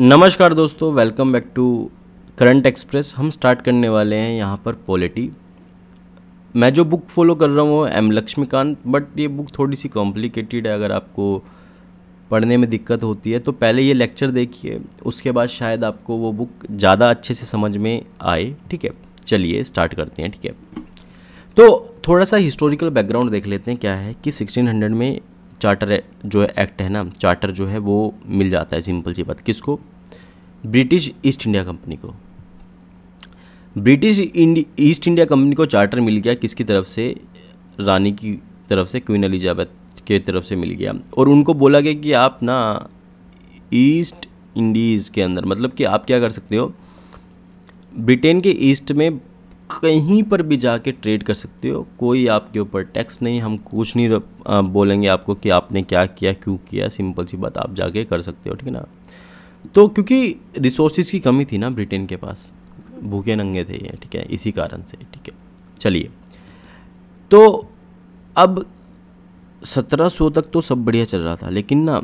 नमस्कार दोस्तों welcome back to current express हम स्टार्ट करने वाले हैं यहाँ पर पॉलिटी मैं जो बुक फॉलो कर रहा हूँ वो एम लक्ष्मीकांत बट ये बुक थोड़ी सी कॉम्प्लिकेटेड है, अगर आपको पढ़ने में दिक्कत होती है तो पहले ये लेक्चर देखिए, उसके बाद शायद आपको वो बुक ज़्यादा अच्छे से समझ में आए, ठीक है? चलिए स्टार्ट करते हैं, ठीक है? तो थोड़ा सा हिस्टोरिकल बैकग्राउंड देख लेते हैं, क्या है कि 1600 में चार्टर जो है एक्ट है ना चार्टर जो है वो मिल जाता है सिंपल सी बात। किसको? ब्रिटिश ईस्ट इंडिया कंपनी को। ब्रिटिश ईस्ट इंडिया कंपनी को चार्टर मिल गया किसकी तरफ़ से? रानी की तरफ़ से क्वीन एलिजाबेथ के तरफ़ से मिल गया। और उनको बोला गया कि आप ना ईस्ट इंडीज़ के अंदर मतलब कि आप क्या कर सकते हो? ब्रिटेन के ईस्ट में कहीं पर भी जाके ट्रेड कर सकते हो। कोई आपके ऊपर टैक्स नहीं, हम कुछ नहीं बोलेंगे आपको कि आपने क्या किया, क्यों किया सिंपल सी बात, आप जाके कर सकते हो, ठीक है ना? तो क्योंकि रिसोर्सिस की कमी थी ना ब्रिटेन के पास। भूखे नंगे थे ये, ठीक है? इसी कारण से, ठीक है? चलिए। तो अब 1700 तक तो सब बढ़िया चल रहा था, लेकिन ना,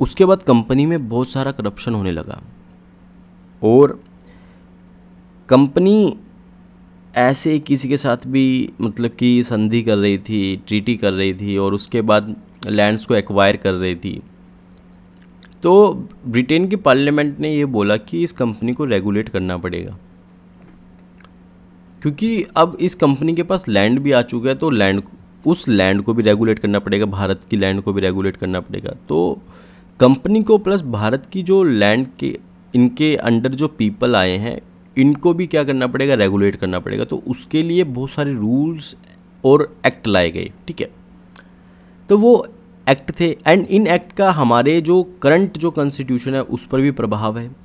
उसके बाद कंपनी में बहुत सारा करप्शन होने लगा। और कंपनी ऐसे किसी के साथ भी मतलब कि संधि कर रही थी ट्रीटी कर रही थी और उसके बाद लैंड्स को एक्वायर कर रही थी। तो ब्रिटेन की पार्लियामेंट ने ये बोला कि इस कंपनी को रेगुलेट करना पड़ेगा। क्योंकि अब इस कंपनी के पास लैंड भी आ चुका है तो लैंड उस लैंड को भी रेगुलेट करना पड़ेगा, भारत की लैंड को भी रेगुलेट करना पड़ेगा। तो कंपनी को प्लस भारत की जो लैंड के, इनके अंडर जो पीपल आए हैं इनको भी क्या करना पड़ेगा? रेगुलेट करना पड़ेगा। तो उसके लिए बहुत सारे रूल्स और एक्ट लाए गए, ठीक है? तो वो एक्ट थे। एंड इन एक्ट का हमारे जो करंट जो कॉन्स्टिट्यूशन है, उस पर भी प्रभाव है।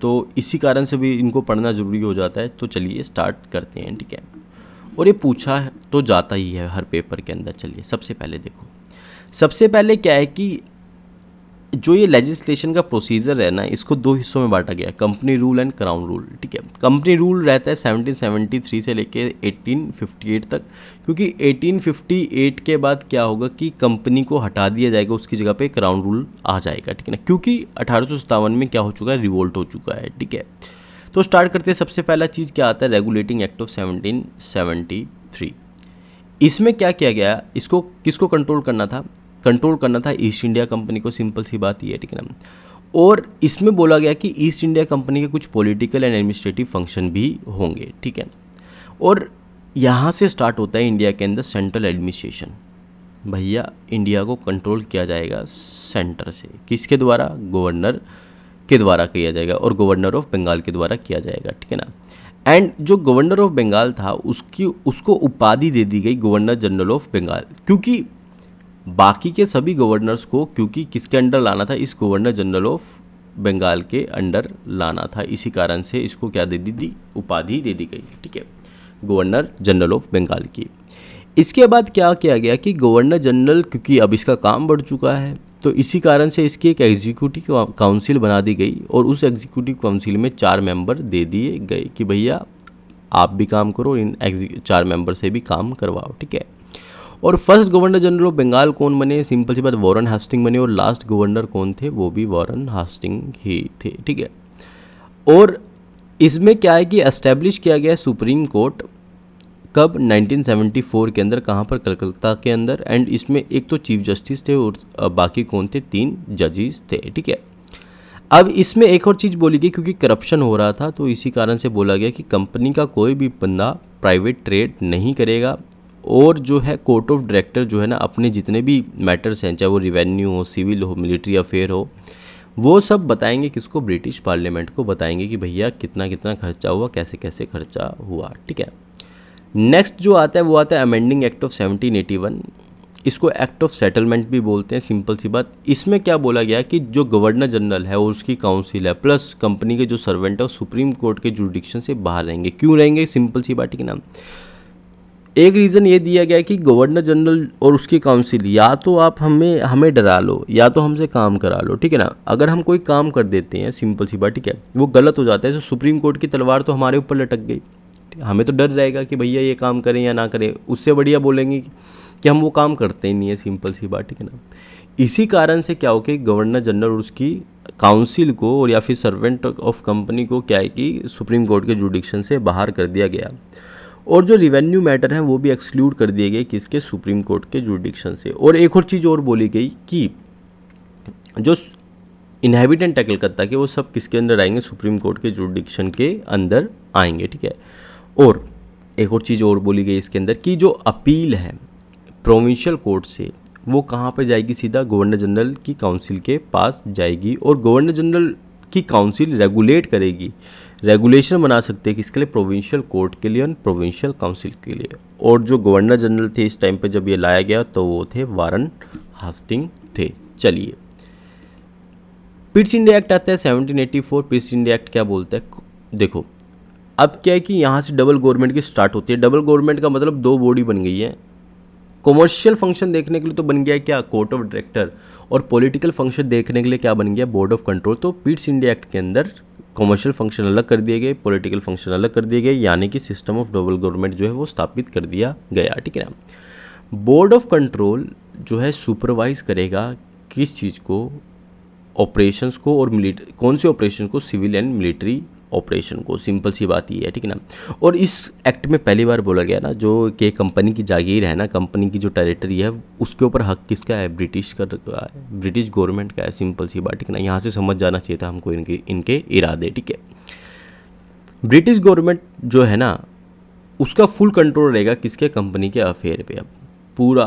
तो इसी कारण से भी इनको पढ़ना ज़रूरी हो जाता है। तो चलिए स्टार्ट करते हैं, ठीक है? और ये पूछा तो जाता ही है हर पेपर के अंदर। चलिए, सबसे पहले देखो। सबसे पहले क्या है कि जो ये लेजिस्लेशन का प्रोसीजर है ना, इसको दो हिस्सों में बांटा गया company rule and crown rule ठीक है? कंपनी रूल रहता है 1773 से लेके 1858 तक, क्योंकि 1858 के बाद क्या होगा कि कंपनी को हटा दिया जाएगा, उसकी जगह पे क्राउन रूल आ जाएगा, ठीक है ना? क्योंकि अठारह सौ सत्तावन में क्या हो चुका है रिवोल्ट हो चुका है, ठीक है? तो स्टार्ट करते हैं, सबसे पहला चीज़ क्या आता है रेगुलेटिंग एक्ट ऑफ़ सेवनटीन इसमें क्या किया गया, इसको किसको कंट्रोल करना था? कंट्रोल करना था ईस्ट इंडिया कंपनी को सिंपल सी बात ये है, ठीक है ना? और इसमें बोला गया कि ईस्ट इंडिया कंपनी के कुछ पॉलिटिकल एंड एडमिनिस्ट्रेटिव फ़ंक्शन भी होंगे, ठीक है? और यहाँ से स्टार्ट होता है इंडिया के अंदर सेंट्रल एडमिनिस्ट्रेशन भैया इंडिया को कंट्रोल किया जाएगा सेंटर से। किसके द्वारा? गवर्नर के द्वारा किया जाएगा और गवर्नर ऑफ़ बंगाल के द्वारा किया जाएगा, ठीक है ना? एंड जो गवर्नर ऑफ़ बंगाल था, उसकी, उसको उपाधि दे दी गई गवर्नर जनरल ऑफ़ बंगाल क्योंकि बाकी के सभी गवर्नर्स को, क्योंकि किसके अंडर लाना था? इस गवर्नर जनरल ऑफ़ बंगाल के अंडर लाना था। इसी कारण से इसको क्या दे दी दी उपाधि दे दी गई, ठीक है? गवर्नर जनरल ऑफ़ बंगाल की। इसके बाद क्या किया गया कि गवर्नर जनरल क्योंकि अब इसका काम बढ़ चुका है तो इसी कारण से इसकी एक एग्जीक्यूटिव काउंसिल बना दी गई और उस एग्जीक्यूटिव काउंसिल में चार मेंबर दे दिए गए कि भैया, आप भी काम करो, इन चार मेंबर से भी काम करवाओ, ठीक है? और first governor general of Bengal कौन बने? सिंपल सी बात, वॉरन हास्टिंग बने और लास्ट गवर्नर कौन थे? वो भी वॉरन हास्टिंग ही थे, ठीक है? और इसमें क्या है कि एस्टेब्लिश किया गया सुप्रीम कोर्ट कब? 1974 के अंदर, कहाँ पर? कलकत्ता के अंदर। एंड इसमें एक तो चीफ जस्टिस थे और बाकी कौन थे? तीन जजेस थे, ठीक है? अब इसमें एक और चीज़ बोली गई, क्योंकि करप्शन हो रहा था तो इसी कारण से बोला गया कि कंपनी का कोई भी बंदा प्राइवेट ट्रेड नहीं करेगा। और जो है कोर्ट ऑफ़ डायरेक्टर जो है ना, अपने जितने भी मैटर्स हैं, चाहे वो रिवेन्यू हो सिविल हो मिलिट्री अफेयर हो, वो सब बताएँगे किसको ब्रिटिश पार्लियामेंट को बताएँगे कि भैया कितना कितना खर्चा हुआ कैसे कैसे खर्चा हुआ, ठीक है? नेक्स्ट जो आता है, वो आता है अमेंडिंग एक्ट ऑफ़ 1781 इसको एक्ट ऑफ़ सेटलमेंट भी बोलते हैं सिंपल सी बात। इसमें क्या बोला गया कि जो गवर्नर जनरल है, और उसकी काउंसिल है प्लस कंपनी के जो सर्वेंट है, वो सुप्रीम कोर्ट के जुडिक्शन से बाहर रहेंगे। क्यों रहेंगे? सिंपल सी बात, ठीक है ना? एक रीज़न ये दिया गया कि गवर्नर जनरल और उसकी काउंसिल या तो आप हमें हमें डरा लो, या तो हमसे काम करा लो, ठीक है ना? अगर हम कोई काम कर देते हैं सिंपल सी बात, ठीक है? वो गलत हो जाता है तो सुप्रीम कोर्ट की तलवार तो हमारे ऊपर लटक गई। हमें तो डर रहेगा कि भैया ये काम करें या ना करें। उससे बढ़िया बोलेंगे कि हम वो काम करते ही नहीं है सिंपल सी बात, ठीक है ना? इसी कारण से क्या हो कि गवर्नर जनरल और उसकी काउंसिल को और या फिर सर्वेंट ऑफ़ कंपनी को क्या है कि सुप्रीम कोर्ट के जुडिक्शन से बाहर कर दिया गया। और जो रिवेन्यू मैटर हैं, वो भी एक्सक्लूड कर दिए गए किसके? सुप्रीम कोर्ट के जुडिक्शन से। और एक और चीज़ और बोली गई कि जो इनहेबिटेंट है कलकत्ता के, वो सब किसके अंदर आएँगे? सुप्रीम कोर्ट के जुडिक्शन के अंदर आएँगे, ठीक है? और एक और चीज़ और बोली गई इसके अंदर कि जो अपील है प्रोविंशियल कोर्ट से, वो कहाँ पे जाएगी सीधा? गवर्नर जनरल की काउंसिल के पास जाएगी और गवर्नर जनरल की काउंसिल रेगुलेट करेगी। रेगुलेशन बना सकते हैं किसके लिए? प्रोविंशियल कोर्ट के लिए और प्रोविंशियल काउंसिल के लिए। और जो गवर्नर जनरल थे इस टाइम पे जब ये लाया गया तो वो थे वारन हास्टिंग थे। चलिए। पिट्स इंडिया एक्ट आता है 1784 पिट्स इंडिया एक्ट क्या बोलता है? देखो, अब क्या है कि यहाँ से डबल गवर्नमेंट की स्टार्ट होती है। डबल गवर्नमेंट का मतलब दो बॉडी बन गई है। कॉमर्शियल फ़ंक्शन देखने के लिए तो बन गया क्या? कोर्ट ऑफ़ डायरेक्टर और पॉलिटिकल फ़ंक्शन देखने के लिए क्या बन गया? बोर्ड ऑफ़ कंट्रोल तो पिट्स इंडिया एक्ट के अंदर कॉमर्शियल फ़ंक्शन अलग कर दिए गए पॉलिटिकल फ़ंक्शन अलग कर दिए गए, यानी कि सिस्टम ऑफ़ डबल गवर्नमेंट जो है वो स्थापित कर दिया गया, ठीक है ना? बोर्ड ऑफ़ कंट्रोल जो है सुपरवाइज करेगा किस चीज़ को? ऑपरेशंस को और मिलिट्री कौन से ऑपरेशन को? सिविल एंड मिलिट्री ऑपरेशन को सिंपल सी बात ये है, ठीक है ना? और इस एक्ट में पहली बार बोला गया ना, जो कि कंपनी की जागीर है ना कंपनी की जो टेरिटरी है, उसके ऊपर हक किसका है? ब्रिटिश का है। ब्रिटिश गवर्नमेंट का है सिंपल सी बात, ठीक है ना? यहाँ से समझ जाना चाहिए था हमको इनके इनके इरादे, ठीक है? ब्रिटिश गवर्नमेंट जो है ना, उसका फुल कंट्रोल रहेगा किसके? कंपनी के अफेयर पे, अब पूरा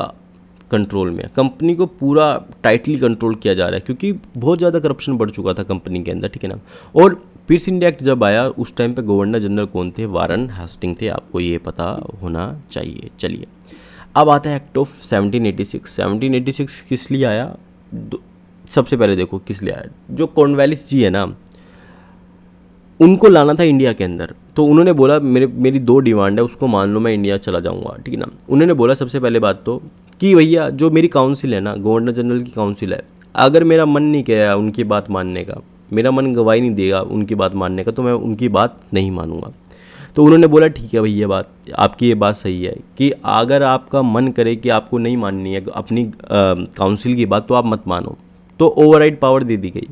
कंट्रोल में। कंपनी को पूरा टाइटली कंट्रोल किया जा रहा है, क्योंकि बहुत ज़्यादा करप्शन बढ़ चुका था कंपनी के अंदर, ठीक है ना? और पीस इंडिया एक्ट जब आया, उस टाइम पे गवर्नर जनरल कौन थे? वारन हास्टिंग थे। आपको ये पता होना चाहिए। चलिए। अब आता है एक्ट ऑफ़ 1786 1786 किस लिए आया? सबसे पहले देखो किस लिए आया। जो कॉर्नवेलिस जी है ना, उनको लाना था इंडिया के अंदर। तो उन्होंने बोला, मेरे, मेरी दो डिमांड है, उसको मान लो मैं इंडिया चला जाऊँगा, ठीक है ना? उन्होंने बोला सबसे पहले बात तो कि भैया, जो मेरी काउंसिल है ना, गवर्नर जनरल की काउंसिल है, अगर मेरा मन नहीं किया उनकी बात मानने का मेरा मन गवाही नहीं देगा उनकी बात मानने का तो मैं उनकी बात नहीं मानूँगा। तो उन्होंने बोला, ठीक है भैया बात, आपकी ये बात सही है कि अगर आपका मन करे कि आपको नहीं माननी है, अपनी काउंसिल की बात तो आप मत मानो। तो ओवर पावर दे दी गई।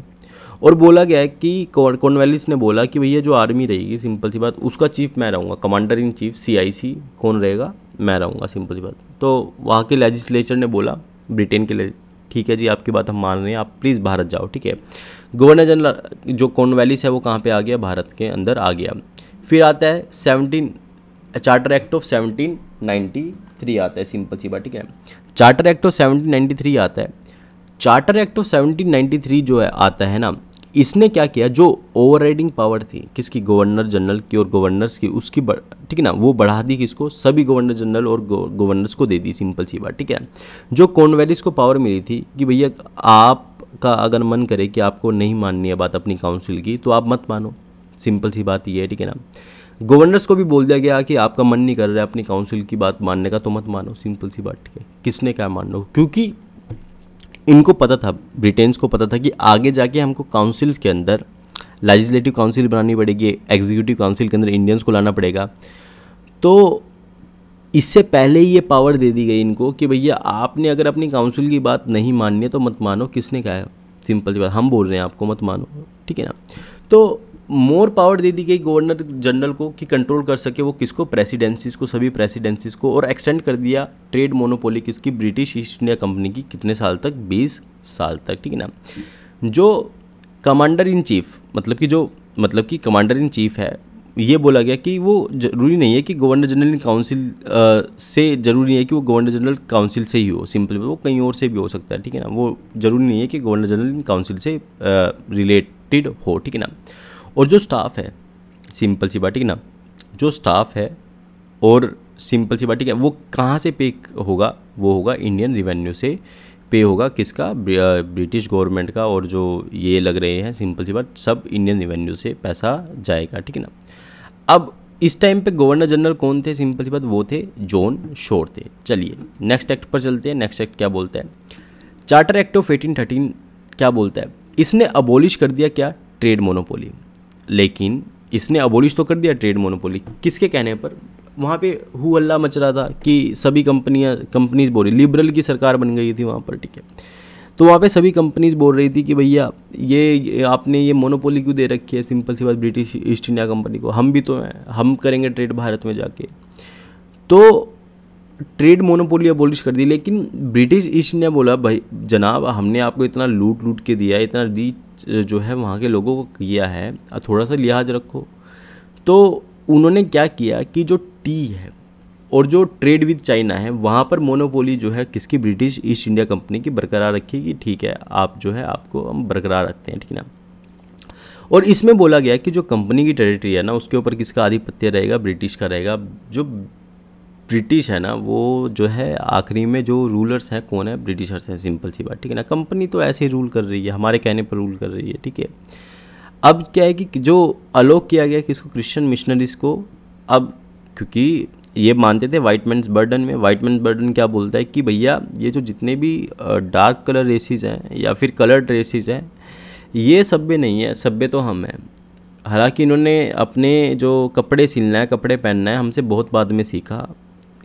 और बोला गया है कि कॉर्नवेलिस ने बोला कि भैया, जो आर्मी रहेगी सिंपल सी बात, उसका चीफ मैं रहूँगा कमांडर इन चीफ सीआईसी कौन रहेगा? मैं रहूँगा सिंपल सी बात। तो वहाँ के लेजिस्लेचर ने बोला ब्रिटेन के ठीक है जी, आपकी बात हम मान रहे हैं, आप प्लीज़ भारत जाओ, ठीक है? गवर्नर जनरल जो कॉर्नवेलिस है, वो कहाँ पे आ गया? भारत के अंदर आ गया। फिर आता है seventeen, charter act of seventeen ninety three आता है, सिंपल सी बात, ठीक है? Charter act of seventeen ninety three आता है। Charter act of seventeen ninety three जो है, आता है ना, इसने क्या किया? जो ओवरराइडिंग पावर थी, किसकी? गवर्नर जनरल की और गवर्नर्स की, उसकी ठीक है ना, वो बढ़ा दी किसको? सभी गवर्नर जनरल और गवर्नर्स को दे दी, सिंपल सी बात, ठीक है? जो कॉन्वेलिस को पावर मिली थी कि भैया आपका अगर मन करे कि आपको नहीं माननी है बात अपनी काउंसिल की तो आप मत मानो। सिंपल सी बात ये है, ठीक है ना? गवर्नर्स को भी बोल दिया गया कि आपका मन नहीं कर रहा है अपनी काउंसिल की बात मानने का तो मत मानो। सिंपल सी बात, ठीक है? किसने क्या मानना क्योंकि इनको पता था ब्रिटेन्स को पता था कि आगे जाके हमको काउंसिल्स के अंदर लेजिस्लेटिव काउंसिल बनानी पड़ेगी एग्जीक्यूटिव काउंसिल के अंदर इंडियंस को लाना पड़ेगा। तो इससे पहले ही ये पावर दे दी गई इनको कि भैया आपने अगर अपनी काउंसिल की बात नहीं माननी है तो मत मानो, किसने कहा है? सिंपल सी बात, हम बोल रहे हैं आपको, मत मानो, ठीक है ना? तो मोर पावर दे दी गई गवर्नर जनरल को कि कंट्रोल कर सके वो किसको? प्रेसिडेंसीज को, सभी प्रेसिडेंसीज को, और एक्सटेंड कर दिया ट्रेड मोनोपोली किसकी? ब्रिटिश ईस्ट इंडिया कंपनी की, कितने साल तक? 20 साल तक, ठीक है ना? जो कमांडर इन चीफ मतलब कि जो मतलब कि कमांडर इन चीफ है ये बोला गया कि वो ज़रूरी नहीं है कि गवर्नर जनरल काउंसिल से ज़रूरी नहीं है कि वो गवर्नर जनरल काउंसिल से ही हो सिंपल वो कहीं और से भी हो सकता है, ठीक है ना? वो ज़रूरी नहीं है कि गवर्नर जनरल काउंसिल से रिलेटेड हो, ठीक है ना? और जो स्टाफ है सिंपल सी बात, ठीक है ना? जो स्टाफ है और सिंपल सी बात, ठीक है, वो कहाँ से पे होगा? वो होगा इंडियन रिवेन्यू से पे होगा किसका? ब्रिटिश गवर्नमेंट का और जो ये लग रहे हैं सिंपल सी बात, सब इंडियन रिवेन्यू से पैसा जाएगा, ठीक है ना? अब इस टाइम पे गवर्नर जनरल कौन थे? सिंपल सी बात, वो थे जॉन शोर थे। चलिए नेक्स्ट एक्ट पर चलते हैं। नेक्स्ट एक्ट क्या बोलता है? Charter act of eighteen thirteen क्या बोलता है? इसने अबोलिश कर दिया क्या? ट्रेड मोनोपोली लेकिन इसने अबोलिश तो कर दिया ट्रेड मोनोपोली किसके कहने पर? वहाँ पे हु अल्लाह मच रहा था कि सभी कंपनियाँ कंपनीज़ बोली लिबरल की सरकार बन गई थी वहाँ पर, ठीक है। तो वहाँ पे सभी कंपनीज़ बोल रही थी कि भैया ये, आपने ये मोनोपोली क्यों दे रखी है सिंपल सी बात ब्रिटिश ईस्ट इंडिया कंपनी को? हम भी तो हैं हम करेंगे ट्रेड भारत में जाके। तो ट्रेड मोनोपोली अबोलिश कर दी लेकिन ब्रिटिश ईस्ट इंडिया बोला भाई जनाब हमने आपको इतना लूट लूट के दिया इतना रीच जो है वहाँ के लोगों को किया है थोड़ा सा लिहाज रखो। तो उन्होंने क्या किया कि जो टी है और जो ट्रेड विद चाइना है, वहाँ पर मोनोपोली जो है, किसकी? ब्रिटिश ईस्ट इंडिया कंपनी की बरकरार रखी कि ठीक है, आप जो है, आपको हम बरकरार रखते हैं, ठीक है ना? और इसमें बोला गया कि जो कंपनी की टेरिटरी है ना, उसके ऊपर किसका आधिपत्य रहेगा? ब्रिटिश का रहेगा। जो ब्रिटिश है ना, वो जो है, आखिरी में जो रूलर्स हैं, कौन है? ब्रिटिशर्स हैं सिंपल सी बात, ठीक है ना? कंपनी तो ऐसे ही रूल कर रही है, हमारे कहने पर रूल कर रही है, ठीक है? अब क्या है कि जो अलोक किया गया, किसको? क्रिश्चियन मिशनरीज को। अब क्योंकि ये मानते थे वाइट मैंस बर्डन में। वाइट मैंस बर्डन क्या बोलता है कि भैया, ये जो जितने भी डार्क कलर रेसिस हैं या फिर कलर्ड रेसिस हैं, ये सभ्य नहीं है, सभ्य तो हम हैं। हालाँकि इन्होंने अपने जो कपड़े सिलना है, कपड़े पहनना है, हमसे बहुत बाद में सीखा।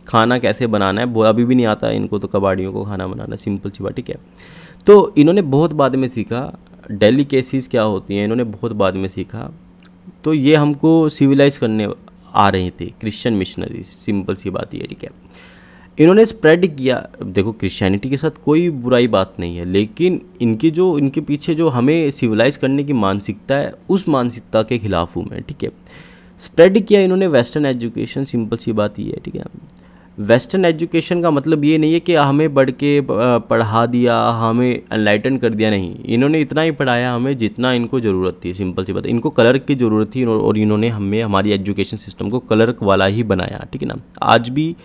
खाना कैसे बनाना है अभी भी नहीं आता इनको तो कबाड़ियों को खाना बनाना सिंपल सी बात, ठीक है। तो इन्होंने बहुत बाद में सीखा डेली केसेस क्या होती हैं, इन्होंने बहुत बाद में सीखा। तो ये हमको सिविलाइज करने आ रहे थे क्रिश्चियन मिशनरी सिंपल सी बात ये, ठीक है। इन्होंने स्प्रेड किया। देखो क्रिश्चियनिटी के साथ कोई बुराई बात नहीं है, लेकिन इनके जो, इनके पीछे जो हमें सिविलाइज करने की मानसिकता है, उस मानसिकता के खिलाफ हूँ मैं, ठीक है। स्प्रेड किया इन्होंने वेस्टर्न एजुकेशन सिंपल सी बात ये है ठीक है। वेस्टर्न एजुकेशन का मतलब ये नहीं है कि हमें बढ़ के पढ़ा दिया, हमें एनलाइटन कर दिया, नहीं। इन्होंने इतना ही पढ़ाया हमें जितना इनको ज़रूरत थी सिंपल सी बात। इनको कलर की ज़रूरत थी और इन्होंने हमें, हमारी एजुकेशन सिस्टम को कलर वाला ही बनाया, ठीक है ना? आज भी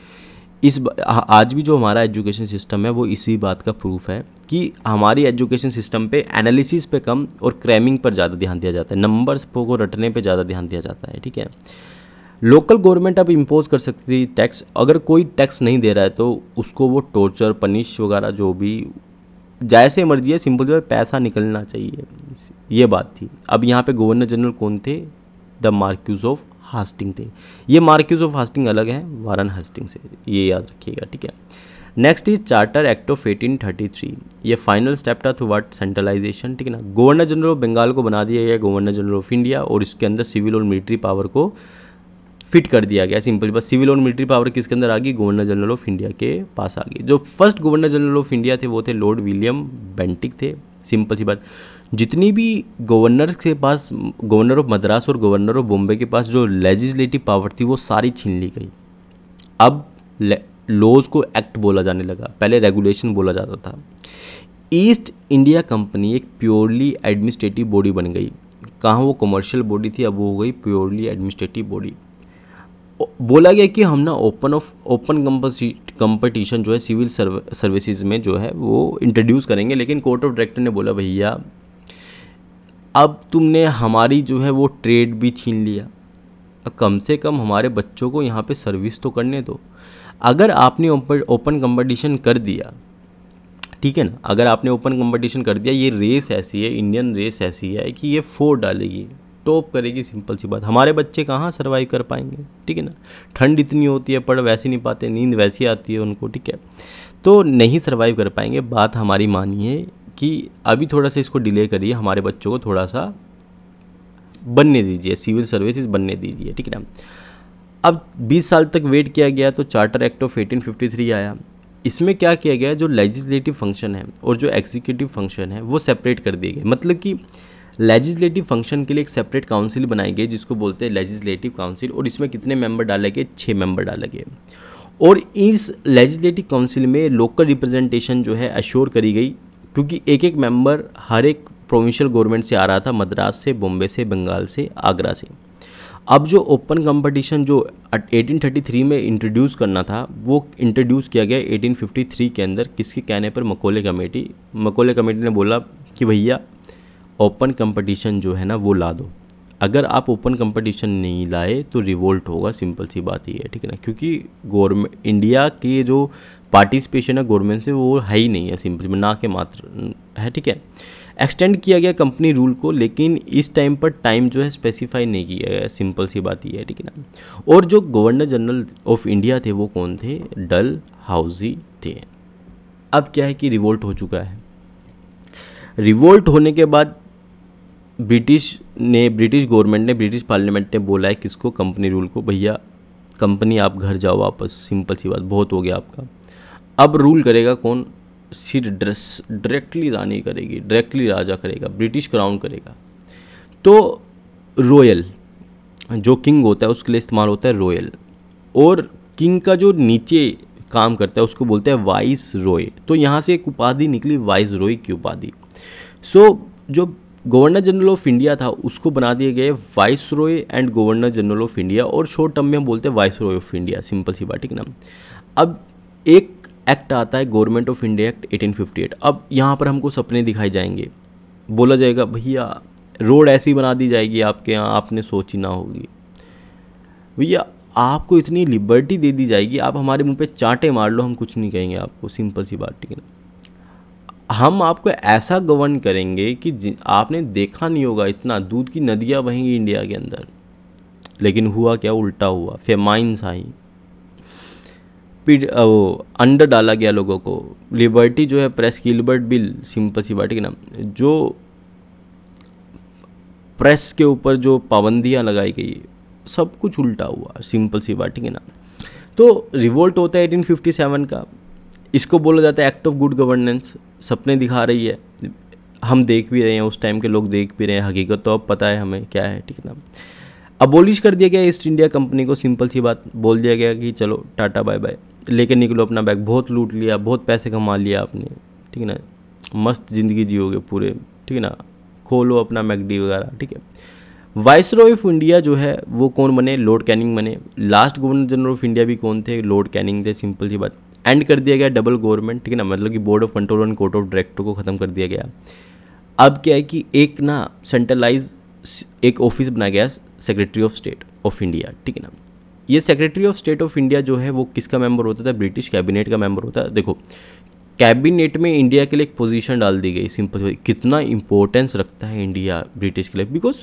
इस आज भी जो हमारा एजुकेशन सिस्टम है, वो इसी बात का प्रूफ है कि हमारी एजुकेशन सिस्टम पे एनालिसिस पे कम और क्रैमिंग पर ज़्यादा ध्यान दिया जाता है। नंबर्स को रटने पे ज़्यादा ध्यान दिया जाता है, ठीक है? लोकल गवर्नमेंट अब इम्पोज कर सकती थी टैक्स अगर कोई टैक्स नहीं दे रहा है तो उसको वो टॉर्चर पनिश वगैरह जो भी, जैसे मर्ज़ी है सिंपल जो पैसा निकलना चाहिए। ये बात थी। अब यहाँ पे गवर्नर जनरल कौन थे? द मार्क्यूज ऑफ़ हास्टिंग थे। ये मार्क्यूज ऑफ़ हास्टिंग अलग है वारन हास्टिंग से। ये याद रखिएगा, ठीक है? Next is charter act of 1833 ये फाइनल स्टेप था थ्रू वाट सेंट्रलाइजेशन ठीक है ना? गवर्नर जनरल ऑफ़ बंगाल को बना दिया गया गवर्नर जनरल ऑफ़ इंडिया और इसके अंदर सिविल और मिलिट्री पावर को फिट कर दिया गया, सिंपल, बस सिविल और मिलिट्री पावर किसके अंदर आ गई? गवर्नर जनरल ऑफ़ इंडिया के पास आ गई। जो first governor general of India थे, वो थे लॉर्ड विलियम बेंटिक थे। सिंपल सी बात, जितनी भी गवर्नर के पास, गवर्नर ऑफ़ मद्रास और गवर्नर ऑफ़ बॉम्बे के पास जो लेजिस्लेटिव पावर थी, वो सारी छीन ली गई। अब लॉज को एक्ट बोला जाने लगा। पहले रेगुलेशन बोला जाता था। ईस्ट इंडिया कंपनी एक प्योरली एडमिनिस्ट्रेटिव बॉडी बन गई। कहाँ वो कमर्शियल बॉडी थी, अब वो हो गई प्योरली एडमिनिस्ट्रेटिव बॉडी बोला गया कि हम ना ओपन ऑफ़ ओपन कंपटीशन जो है सिविल सर्विसेज़ में जो है, वो इंट्रोड्यूस करेंगे। लेकिन कोर्ट ऑफ़ डायरेक्टर ने बोला, भैया, अब तुमने हमारी जो है, वो ट्रेड भी छीन लिया। कम से कम हमारे बच्चों को यहाँ पे सर्विस तो करने दो। अगर आपने ओपन कंपटीशन कर दिया, ठीक है ना? अगर आपने ओपन कंपटीशन कर दिया, ये रेस ऐसी है इंडियन रेस ऐसी है कि ये फोर डालेगी। टॉप करेगी, सिंपल सी बात। हमारे बच्चे कहाँ सर्वाइव कर पाएँगे? ठीक है ना? ठंड इतनी होती है, पढ़ वैसे नहीं पाते, नींद वैसी आती है उनको, ठीक है? तो नहीं सर्वाइव कर पाएँगे। बात हमारी मानिए कि अभी थोड़ा सा इसको डिले करिए, हमारे बच्चों को थोड़ा सा बनने दीजिए सिविल सर्विसेज़ बनने दीजिए, ठीक है ना? अब 20 साल तक वेट किया गया तो चार्टर एक्ट ऑफ़ 1853 आया। इसमें क्या किया गया? जो लेजिस्लेटिव फ़ंक्शन है और जो एग्जीक्यूटिव फ़ंक्शन है, वो सेपरेट कर दिए गए। मतलब कि लेजिस्लेटिव फ़ंक्शन के लिए एक सेपरेट काउंसिल बनाई गई, जिसको बोलते हैं लेजिस्लेटिव काउंसिल और इसमें कितने मेंबर डाले गए? छः मेंबर डाले गए। और इस लेजिस्लेटिव काउंसिल में लोकल रिप्रेजेंटेशन जो है अश्योर करी गई, क्योंकि एक एक मेंबर हर एक प्रोविंशियल गवर्नमेंट से आ रहा था, मद्रास से, बॉम्बे से, बंगाल से, आगरा से। अब जो ओपन कंपटीशन जो 1833 में इंट्रोड्यूस करना था, वो इंट्रोड्यूस किया गया 1853 के अंदर। किसके कहने पर? मकोले कमेटी। मकोले कमेटी ने बोला कि भैया ओपन कंपटीशन जो है ना, वो ला दो। अगर आप ओपन कंपटीशन नहीं लाए तो रिवोल्ट होगा, सिंपल सी बात ये है, ठीक है ना? क्योंकि गवर्नमेंट इंडिया के जो पार्टिसिपेशन है गवर्नमेंट से, वो है ही नहीं है, सिंपल ना के मात्र, है, ठीक है? एक्सटेंड किया गया कंपनी रूल को, लेकिन इस टाइम पर टाइम जो है स्पेसिफाई नहीं किया गया, सिंपल सी बात ये है, ठीक है ना? और जो गवर्नर जनरल ऑफ़ इंडिया थे, वो कौन थे? डल हाउजी थे। अब क्या है कि रिवोल्ट हो चुका है। रिवोल्ट होने के बाद ब्रिटिश ने ब्रिटिश गवर्नमेंट ने ब्रिटिश पार्लियामेंट ने बोला है किसको? कंपनी रूल को। भैया कंपनी आप घर जाओ वापस। सिंपल सी बात बहुत हो गया आपका। अब रूल करेगा कौन? सिर ड्रेस डायरेक्टली रानी करेगी डायरेक्टली राजा करेगा ब्रिटिश क्राउन करेगा। तो रॉयल जो किंग होता है उसके लिए इस्तेमाल होता है रॉयल और किंग का जो नीचे काम करता है उसको बोलते हैं वाइस रॉय तो यहाँ से एक उपाधि निकली वाइस रॉय की उपाधि। सो so, जो गवर्नर जनरल ऑफ़ इंडिया था, उसको बना दिए गए viceroy and governor general of India और शॉर्ट टर्म में हम बोलते हैं viceroy of India, simple सी बात, ठीक ना? अब एक एक्ट आता है, गवर्नमेंट ऑफ़ इंडिया एक्ट 1858 अब यहाँ पर हमको सपने दिखाए जाएँगे। बोला जाएगा, भैया, रोड ऐसी बना दी जाएगी आपके यहाँ, आपने सोची ना होगी। भैया, आपको इतनी लिबर्टी दे दी जाएगी, आप हमारे मुँह पे चांटे मार लो, हम कुछ नहीं कहेंगे आपको। सिंपल सी बात, ठीक है ना? हम आपको ऐसा गवर्न करेंगे कि आपने देखा नहीं होगा इतना दूध की नदियाँ बहेंगी इंडिया के अंदर। लेकिन हुआ क्या? उल्टा हुआ। फेमाइंस आई। फिर वो अंडर डाला गया लोगों को। लिबर्टी जो है प्रेस की लिबर्ट बिल सिंपल सी बात है ना, जो प्रेस के ऊपर जो पाबंदियाँ लगाई गई, सब कुछ उल्टा हुआ। सिंपल सी बात है ना। तो रिवोल्ट होता है 1857 का। इसको बोला जाता है एक्ट ऑफ़ गुड गवर्नेंस सपने दिखा रही है। हम देख भी रहे हैं, उस टाइम के लोग देख भी रहे हैं, हकीकत तो अब पता है हमें क्या है, ठीक है ना। अबोलिश कर दिया गया ईस्ट इंडिया कंपनी को सिंपल सी बात, बोल दिया गया कि चलो, टाटा बाय बाय लेके निकलो अपना बैग बहुत लूट लिया, बहुत पैसे कमा लिया आपने, ठीक है ना। मस्त ज़िंदगी जियोगे पूरे, ठीक है ना। खोलो अपना मैगडी वगैरह, ठीक है। वाइस रॉय ऑफ़ इंडिया जो है, वो कौन बने? लॉर्ड कैनिंग बने। Last governor general of India भी कौन थे? लॉर्ड कैनिंग थे सिंपल सी बात। एंड कर दिया गया डबल गवर्नमेंट ठीक है ना? मतलब कि board of control and court of director को ख़त्म कर दिया गया। अब क्या है कि एक ना सेंट्रलाइज एक ऑफ़िस बनाया गया secretary of state of India ठीक है ना? ये secretary of state of India जो है, वो किसका मेंबर होता था? ब्रिटिश कैबिनेट का मेंबर होता। है देखो कैबिनेट में इंडिया के लिए एक पोजीशन डाल दी गई सिंपल कितना इंपॉर्टेंस रखता है इंडिया ब्रिटिश के लिए बिकॉज़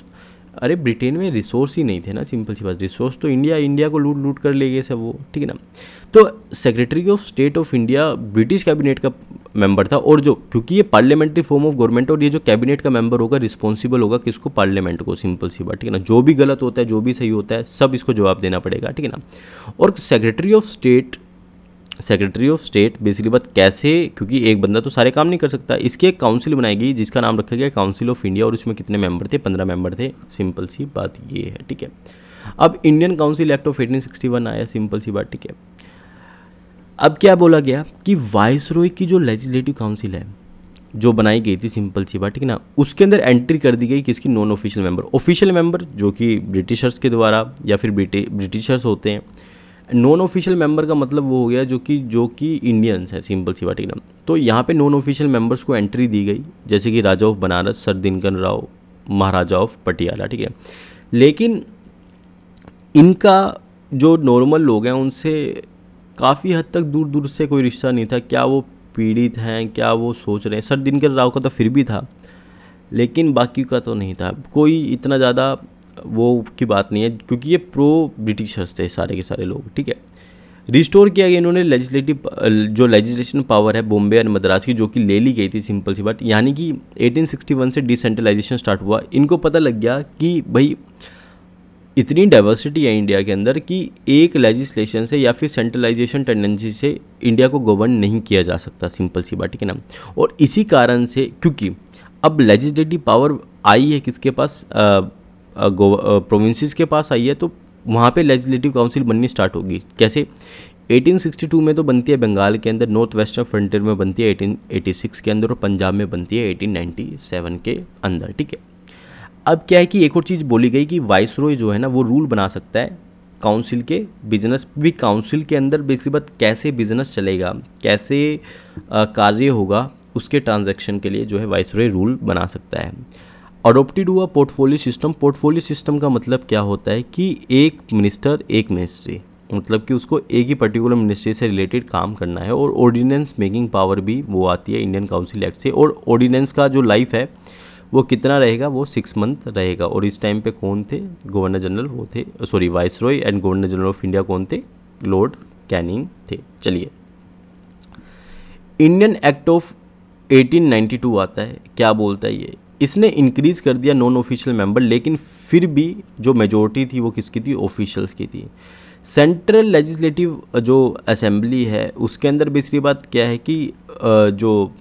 अरे ब्रिटेन में रिसोर्स ही नहीं थे ना, सिंपल सी बात। रिसोर्स तो इंडिया इंडिया को लूट लूट कर ले गए सब वो, ठीक है ना? तो secretary of state of India British cabinet का मेंबर था और जो, क्योंकि ये पार्लियामेंट्री फॉर्म ऑफ़ गवर्नमेंट और ये जो कैबिनेट का मेंबर होगा रिस्पॉन्सिबल होगा किसको? पार्लियामेंट को सिंपल सी बात, ठीक है ना? जो भी गलत होता है, जो भी सही होता है, सब इसको जवाब देना पड़ेगा, ठीक है ना? और secretary of state secretary of state basically बात कैसे, क्योंकि एक बंदा तो सारे काम नहीं कर सकता। इसकी एक काउंसिल बनाई गई, जिसका नाम रखा गया काउंसिल ऑफ़ इंडिया और उसमें कितने मेंबर थे? पंद्रह मेंबर थे। सिंपल सी बात ये है, ठीक है? अब इंडियन काउंसिल एक्ट ऑफ़ 1861 आया सिंपल सी बात, ठीक है? अब क्या बोला गया कि वाइस की जो लेजिस्लेटिव काउंसिल है, जो बनाई गई थी सिंपल सी बात, ठीक है ना? उसके अंदर एंट्री कर दी गई किसकी? Non official member official member जो कि ब्रिटिशर्स के द्वारा, या फिर ब्रिटिशर्स होते हैं नॉन ऑफिशियल मेंबर का मतलब वो हो गया जो कि जो कि इंडियंस है सिंपल सी बात ना। तो यहाँ पे नॉन ऑफिशियल मेंबर्स को एंट्री दी गई, जैसे कि Raja of Banaras sir Dinkar Rao Maharaja of Patiala ठीक है। लेकिन इनका जो नॉर्मल लोग हैं, उनसे काफ़ी हद तक दूर दूर से कोई रिश्ता नहीं था। क्या वो पीड़ित हैं, क्या वो सोच रहे हैं? सर दिनकर राव का तो फिर भी था, लेकिन बाकी का तो नहीं था। कोई इतना ज़्यादा वो की बात नहीं है, क्योंकि ये प्रो ब्रिटिशर्स थे सारे के सारे लोग, ठीक है? रिस्टोर किया गया इन्होंने लेजिस्लेटिव जो लेजिस्लेशन पावर है बॉम्बे और मद्रास की, जो कि ले ली गई थी सिंपल सी बात, यानी कि 1861 से डिसेंट्रलाइजेशन स्टार्ट हुआ। इनको पता लग गया कि भाई, इतनी डाइवर्सिटी है इंडिया के अंदर कि एक लेजिस्लेशन से या फिर सेंट्रलाइजेशन टेंडेंसी से इंडिया को गवर्न नहीं किया जा सकता सिंपल सी बात, ठीक है ना? और इसी कारण से, क्योंकि अब लेजिस्लेटिव पावर आई है किसके पास? प्रोविंसेस के पास आई है तो वहाँ पे लेजिस्लेटिव काउंसिल बननी स्टार्ट होगी। कैसे? 1862 में तो बनती है बंगाल के अंदर नॉर्थ वेस्टर्न फ्रंटियर में बनती है 1886 के अंदर, और पंजाब में बनती है 1897 के अंदर, ठीक है? अब क्या है कि एक और चीज़ बोली गई कि वाइस जो है ना, वो रूल बना सकता है काउंसिल के बिज़नेस भी काउंसिल के अंदर बेसिकली बात कैसे बिज़नेस चलेगा, कैसे कार्य होगा, उसके ट्रांजैक्शन के लिए जो है वाइस रूल बना सकता है। अडोप्टेड हुआ पोर्टफोलियो सिस्टम पोर्टफोलियो सिस्टम का मतलब क्या होता है कि एक मिनिस्टर एक मिनिस्ट्री मतलब कि उसको एक ही पर्टिकुलर मिनिस्ट्री से रिलेटेड काम करना है और ऑर्डिनेंस मेकिंग पावर भी वो आती है इंडियन काउंसिल एक्ट से और ऑर्डिनेंस का जो लाइफ है, वो कितना रहेगा? वो सिक्स मंथ रहेगा और इस टाइम पे कौन थे? गवर्नर जनरल वो थे sorry viceroy and governor general of India कौन थे? लॉर्ड कैनिंग थे। चलिए। इंडियन एक्ट ऑफ़ 1892 आता है। क्या बोलता है ये? इसने इंक्रीज़ कर दिया नॉन ऑफिशियल मेंबर लेकिन फिर भी जो मेजोरिटी थी वो किसकी थी? ऑफिशियल्स की थी। सेंट्रल लेजिस्लेटिव जो असेंबली है, उसके अंदर बेसरी बात क्या है कि जो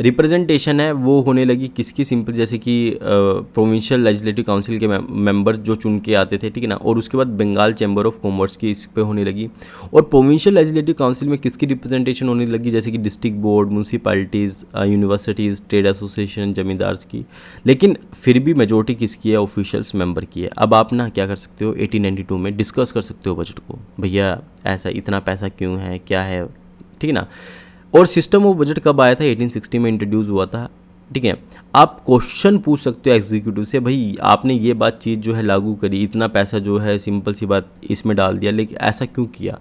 रिप्रेजेंटेशन है, वो होने लगी किसकी सिंपल जैसे कि प्रोविंशियल लेजिस्लेटिव काउंसिल के मेंबर्स जो चुन के आते थे, ठीक है ना? और उसके बाद बंगाल चैम्बर ऑफ़ कॉमर्स की इस पे होने लगी। और प्रोविंशियल लेजिस्लेटिव काउंसिल में किसकी रिप्रेजेंटेशन होने लगी? जैसे कि district board municipalities universities trade association zamindars की। लेकिन फिर भी मेजोरिटी किसकी है? ऑफिशियल्स मेंबर की है। अब आप ना क्या कर सकते हो? एटीन में डिस्कस कर सकते हो बजट को। भैया, ऐसा इतना पैसा क्यों है? क्या है? ठीक है ना? और सिस्टम ऑफ़ बजट कब आया था? 1860 में इंट्रोड्यूस हुआ था। ठीक है? आप क्वेश्चन पूछ सकते हो एग्जीक्यूटिव से, भाई, आपने ये बात चीज़ जो है लागू करी, इतना पैसा जो है सिंपल सी बात इसमें डाल दिया, लेकिन ऐसा क्यों किया?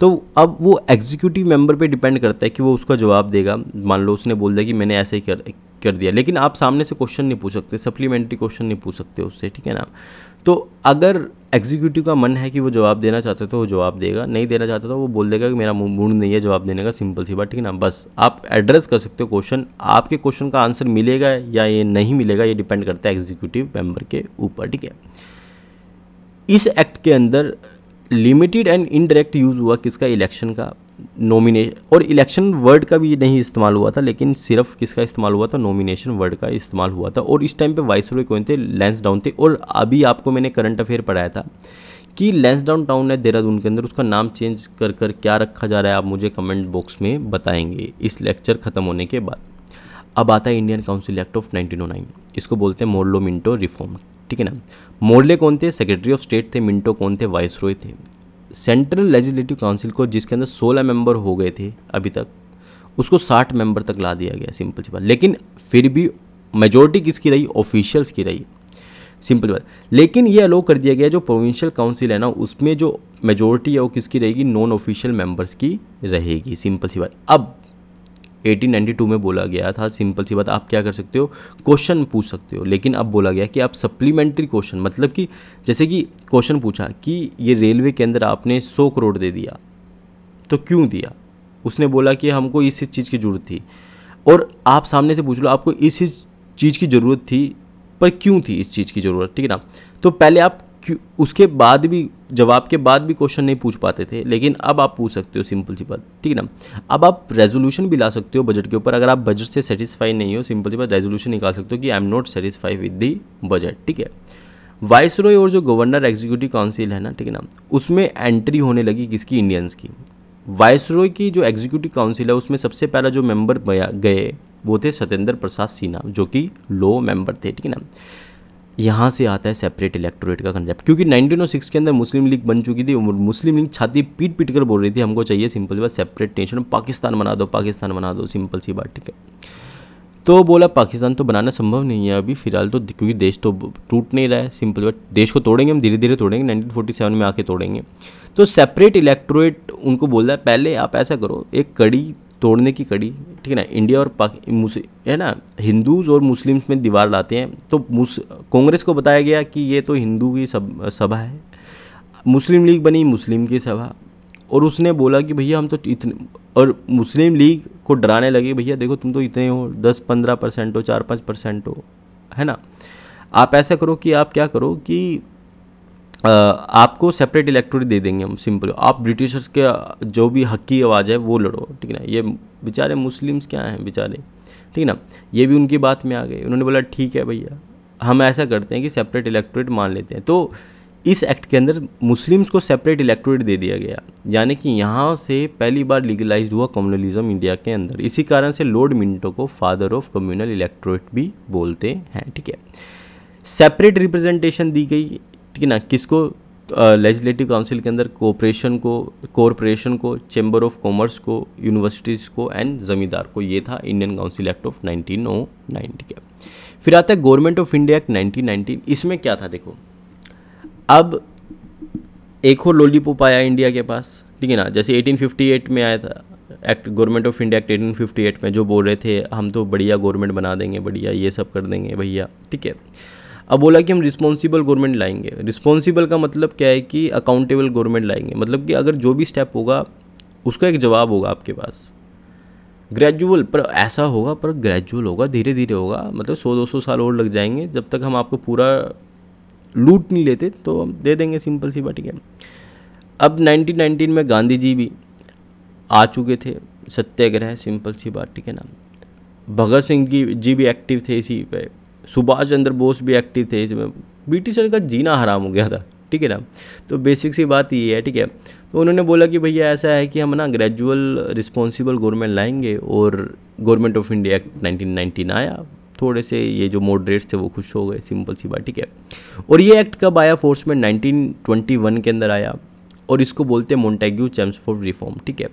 तो अब वो एग्जीक्यूटिव मेंबर पे डिपेंड करता है कि वो उसका जवाब देगा। मान लो उसने बोल दिया कि मैंने ऐसे ही कर कर दिया। लेकिन आप सामने से क्वेश्चन नहीं पूछ सकते सप्लीमेंट्री क्वेश्चन नहीं पूछ सकते उससे, ठीक है ना? तो अगर एग्जीक्यूटिव का मन है कि वो जवाब देना चाहते तो वो जवाब देगा, नहीं देना चाहता तो वो बोल देगा कि मेरा मूड नहीं है जवाब देने का सिंपल सी बात, ठीक है ना? बस आप एड्रेस कर सकते हो क्वेश्चन आपके क्वेश्चन का आंसर मिलेगा या ये नहीं मिलेगा, ये डिपेंड करता है एग्जीक्यूटिव मेंबर के ऊपर, ठीक है? इस एक्ट के अंदर लिमिटेड एंड इनडायरेक्ट यूज़ हुआ किसका? इलेक्शन का। नॉमिनेशन और इलेक्शन वर्ड का भी नहीं इस्तेमाल हुआ था, लेकिन सिर्फ़ किसका इस्तेमाल हुआ था? नॉमिनेशन वर्ड का इस्तेमाल हुआ था। और इस टाइम पे वाइस रॉय कौन थे? लेंस डाउन थे। और अभी आपको मैंने करंट अफेयर पढ़ाया था कि लेंस डाउन टाउन है देहरादून के अंदर। उसका नाम चेंज कर कर क्या रखा जा रहा है, आप मुझे कमेंट बॉक्स में बताएँगे इस लेक्चर ख़त्म होने के बाद। अब आता है इंडियन काउंसिल एक्ट ऑफ़ 1909 इसको बोलते हैं मोरलो मिंटो रिफॉर्म ठीक है ना? मोरले कौन थे? सेक्रेटरी ऑफ़ स्टेट थे। मिंटो कौन थे? वाइस रॉय थे। सेंट्रल लेजिस्लेटिव काउंसिल को, जिसके अंदर 16 मेंबर हो गए थे अभी तक, उसको 60 मेंबर तक ला दिया गया, सिंपल सी बात। लेकिन फिर भी मेजोरिटी किसकी रही? ऑफिशियल्स की रही। सिंपल बात। लेकिन ये अलो कर दिया गया, जो प्रोविंशियल काउंसिल है ना, उसमें जो मेजोरिटी है वो किसकी रहेगी? नॉन ऑफिशियल मेंबर्स की रहेगी। सिंपल सी बात। अब 1892 में बोला गया था। सिंपल सी बात, आप क्या कर सकते हो? क्वेश्चन पूछ सकते हो। लेकिन अब बोला गया कि आप सप्लीमेंट्री क्वेश्चन मतलब कि जैसे कि क्वेश्चन पूछा कि ये रेलवे के अंदर आपने सौ करोड़ दे दिया तो क्यों दिया? उसने बोला कि हमको इस चीज़ की ज़रूरत थी। और आप सामने से पूछ लो, आपको इस चीज़ की ज़रूरत थी, पर क्यों थी इस चीज़ की ज़रूरत, ठीक है ना? तो पहले आप उसके बाद भी जवाब के बाद भी क्वेश्चन नहीं पूछ पाते थे, लेकिन अब आप पूछ सकते हो सिंपल सी बात। ठीक है ना? अब आप रेजोल्यूशन भी ला सकते हो बजट के ऊपर। अगर आप बजट से सेटिस्फाई नहीं हो सिंपल सी बात रेजोल्यूशन निकाल सकते हो कि I am not satisfy with the budget ठीक है? वाइस रॉय और जो गवर्नर एग्जीक्यूटिव काउंसिल है ना, ठीक है ना? उसमें एंट्री होने लगी किसकी? इंडियंस की। वाइस रॉय की जो एग्जीक्यूटिव काउंसिल है, उसमें सबसे पहला जो मेंबर गए, वो थे सत्येंद्र प्रसाद सिन्हा, जो कि लो मेंबर थे। ठीक है ना? यहाँ से आता है सेपरेट इलेक्टोरेट का कंसेप्ट क्योंकि 1906 के अंदर मुस्लिम लीग बन चुकी थी मुस्लिम लीग छाती पीट पीट कर बोल रही थी, हमको चाहिए सिंपल सी बात सेपरेट नेशन पाकिस्तान बना दो, पाकिस्तान बना दो सिंपल सी बात, ठीक है। तो बोला, पाकिस्तान तो बनाना संभव नहीं है अभी, फ़िलहाल तो क्योंकि देश तो टूट नहीं रहा है सिंपल बात देश को तोड़ेंगे हम धीरे धीरे तोड़ेंगे नाइनटीन में आके तोड़ेंगे। तो सेपरेट इलेक्टोरेट उनको बोल रहा है, पहले आप ऐसा करो, एक कड़ी तोड़ने की कड़ी, ठीक है ना? इंडिया और पाक है ना? हिंदूज और मुस्लिम्स में दीवार लाते हैं। तो मुस, कांग्रेस को बताया गया कि ये तो हिंदू की सब, सभा है। मुस्लिम लीग बनी मुस्लिम की सभा। और उसने बोला कि भैया हम तो इतने, और मुस्लिम लीग को डराने लगे, भैया देखो तुम तो इतने हो दस पंद्रह परसेंट हो चार पाँच परसेंट हो, है ना? आप ऐसा करो कि आप क्या करो कि आपको सेपरेट इलेक्टोरेट दे देंगे हम सिंपल आप ब्रिटिशर्स के, जो भी हक की आवाज़ है, वो लड़ो, ठीक है ना? ये बेचारे मुस्लिम्स क्या हैं बेचारे? ठीक है ना? ये भी उनकी बात में आ गए। उन्होंने बोला, ठीक है भैया, हम ऐसा करते हैं कि सेपरेट इलेक्टोरेट मान लेते हैं। तो इस एक्ट के अंदर मुस्लिम्स को सेपरेट इलेक्टोरेट दे दिया गया। यानी कि यहाँ से पहली बार लीगलाइज हुआ कम्युनलिज्म इंडिया के अंदर। इसी कारण से लॉर्ड मिंटो को फादर ऑफ़ कम्युनल इलेक्टोरेट भी बोलते हैं, ठीक है? सेपरेट रिप्रेजेंटेशन दी गई। ठीक है ना? किसको लेजिस्लेटिव काउंसिल के अंदर कोऑपरेशन को कॉरपोरेशन को चैम्बर ऑफ़ कॉमर्स को यूनिवर्सिटीज़ को एंड ज़मींदार को, ये था इंडियन काउंसिल एक्ट ऑफ़ 1909 ठीक है? फिर आता है गवर्नमेंट ऑफ़ इंडिया एक्ट 1919 इसमें क्या था देखो? अब एक और लॉलीपॉप आया इंडिया के पास, ठीक है ना? जैसे 1858 में आया था act government of India act 1858 में जो बोल रहे थे, हम तो बढ़िया गवर्नमेंट बना देंगे, बढ़िया ये सब कर देंगे, भैया। ठीक है? अब बोला कि हम रिस्पॉन्सिबल गवर्नमेंट लाएँगे। रिस्पॉन्सिबल का मतलब क्या है कि अकाउंटेबल गवर्नमेंट लाएँगे। मतलब कि अगर जो भी स्टेप होगा, उसका एक जवाब होगा आपके पास। ग्रेजुअल पर ऐसा होगा, पर ग्रेजुअल होगा धीरे धीरे होगा। मतलब सौ दो सौ साल और लग जाएँगे। जब तक हम आपको पूरा लूट नहीं लेते तो हम दे देंगे सिंपल सी बात ठीक है अब 1919 में गांधी जी भी आ चुके थे। सत्याग्रह सिंपल सी बात, ठीक है ना। भगत सिंह जी जी भी एक्टिव थे इसी पे। सुभाष चंद्र बोस भी एक्टिव थे, इसमें ब्रिटिशर का जीना हराम हो गया था। ठीक है ना? तो बेसिक सी बात ये है, ठीक है? तो उन्होंने बोला कि भैया, ऐसा है कि हम ना ग्रेजुअल रिस्पॉन्सिबल गवर्नमेंट लाएँगे और government of India act nineteen आया। थोड़े से ये जो मॉडरेट्स थे, वो खुश हो गए सिंपल सी बात, ठीक है? और ये एक्ट कब आया? फोर्स में 1921 के अंदर आया। और इसको बोलते हैं मोन्टेग्यू चैम्सफोर्ड रिफॉर्म ठीक है?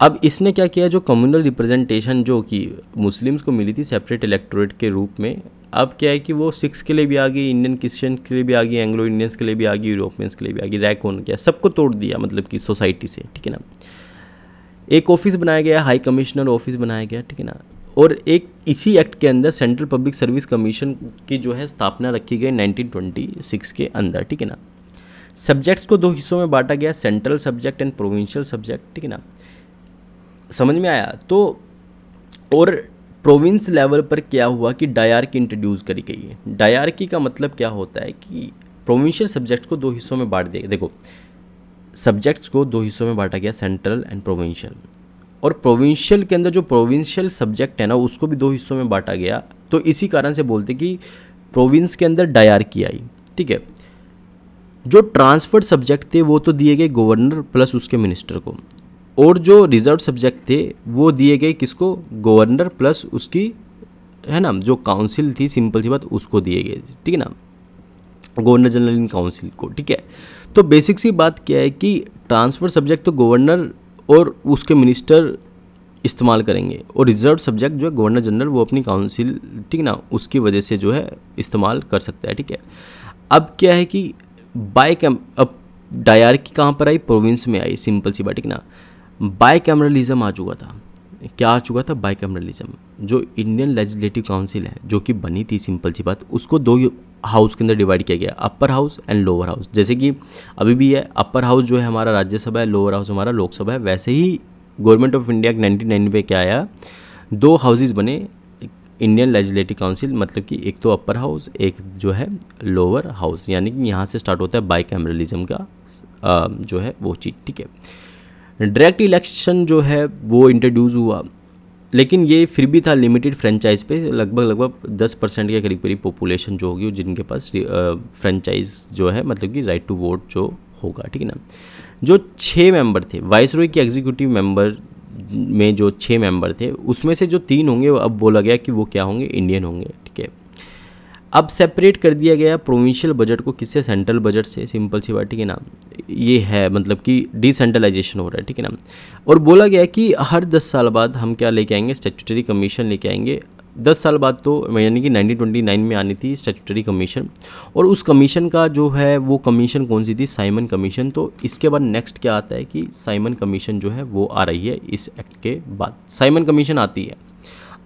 अब इसने क्या किया, जो कम्युनल रिप्रेजेंटेशन जो कि मुस्लिम्स को मिली थी सेपरेट इलेक्टोरेट के रूप में, अब क्या है कि वो सिक्स के लिए भी आ गई इंडियन क्रिश्चियन के लिए भी आ गई एंग्लो इंडियंस के लिए भी आ गई यूरोपियंस के लिए भी आ गई रैक होने गया सबको तोड़ दिया मतलब कि सोसाइटी से, ठीक है ना? एक ऑफ़िस बनाया गया हाई कमिश्नर ऑफ़िस बनाया गया, ठीक है ना? और एक इसी एक्ट के अंदर सेंट्रल पब्लिक सर्विस कमीशन की जो है स्थापना रखी गई 1926 के अंदर, ठीक है ना? सब्जेक्ट्स को दो हिस्सों में बांटा गया central subject and provincial subject ठीक है ना? समझ में आया? तो और प्रोविंस लेवल पर क्या हुआ कि डायरकी इंट्रोड्यूस करी गई है? डायरकी का मतलब क्या होता है कि प्रोविंशियल सब्जेक्ट को दो हिस्सों में बांट दिया देखो सब्जेक्ट्स को दो हिस्सों में बांटा गया सेंट्रल एंड प्रोविंशियल और प्रोविंशियल के अंदर जो प्रोविंशियल सब्जेक्ट है ना, उसको भी दो हिस्सों में बांटा गया। तो इसी कारण से बोलते कि प्रोविंस के अंदर डायरकी आई, ठीक है? जो ट्रांसफर्ड सब्जेक्ट थे, वो तो दिए गए गवर्नर प्लस उसके मिनिस्टर को। और जो रिज़र्व सब्जेक्ट थे, वो दिए गए किसको? गवर्नर प्लस उसकी, है ना, जो काउंसिल थी सिंपल सी बात, उसको दिए गए, ठीक है ना? गवर्नर जनरल इन काउंसिल को, ठीक है? तो बेसिक सी बात क्या है कि ट्रांसफ़र सब्जेक्ट तो गवर्नर और उसके मिनिस्टर इस्तेमाल करेंगे और रिज़र्व सब्जेक्ट जो है गवर्नर जनरल वो अपनी काउंसिल ठीक ना, उसकी वजह से जो है इस्तेमाल कर सकता है, ठीक है? अब क्या है कि बाय कैम अब डायरकी कहाँ पर आई? प्रोविंस में आई सिंपल सी बात, ठीक ना? बाई कैमरलिज्म आ चुका था। क्या आ चुका था? बाई कैमरलिज्म जो इंडियन लेजिस्लेटिव काउंसिल है, जो कि बनी थी सिंपल सी बात, उसको दो हाउस के अंदर डिवाइड किया गया upper house and lower house जैसे कि अभी भी है अपर हाउस जो है हमारा राज्यसभा है लोअर हाउस हमारा लोकसभा है। वैसे ही government of India nineteen ninety पे क्या आया? दो हाउसेज बने इंडियन लेजिस्लेटिव काउंसिल मतलब कि एक तो अपर हाउस एक जो है लोअर हाउस यानी कि यहाँ से स्टार्ट होता है बाई का जो है वो चीज़, ठीक है। डायरेक्ट इलेक्शन जो है, वो इंट्रोड्यूस हुआ। लेकिन ये फिर भी था लिमिटेड फ्रेंचाइज पे, लगभग लगभग दस परसेंट के करीब करीब पॉपुलेशन जो होगी जिनके पास फ्रेंचाइज जो है मतलब कि राइट टू वोट जो होगा, ठीक है ना? जो छः मेंबर थे वाइस रॉय के एग्जीक्यूटिव मेंबर में जो छः मेंबर थे, उसमें से जो तीन होंगे अब बोला गया कि वो क्या होंगे? इंडियन होंगे अब सेपरेट कर दिया गया प्रोविंशियल बजट को किससे? सेंट्रल बजट से सिंपल सी बात, ठीक है ना? ये है मतलब कि डिसेंट्रलाइजेशन हो रहा है, ठीक है ना? और बोला गया कि हर दस साल बाद हम क्या लेके आएँगे? स्टेचुटरी कमीशन लेके आएँगे। दस साल बाद तो यानी कि 1929 में आनी थी स्टेचुटरी कमीशन और उस कमीशन का जो है, वो कमीशन कौन सी थी? साइमन कमीशन तो इसके बाद नेक्स्ट क्या आता है कि साइमन कमीशन जो है, वो आ रही है इस एक्ट के बाद। साइमन कमीशन आती है।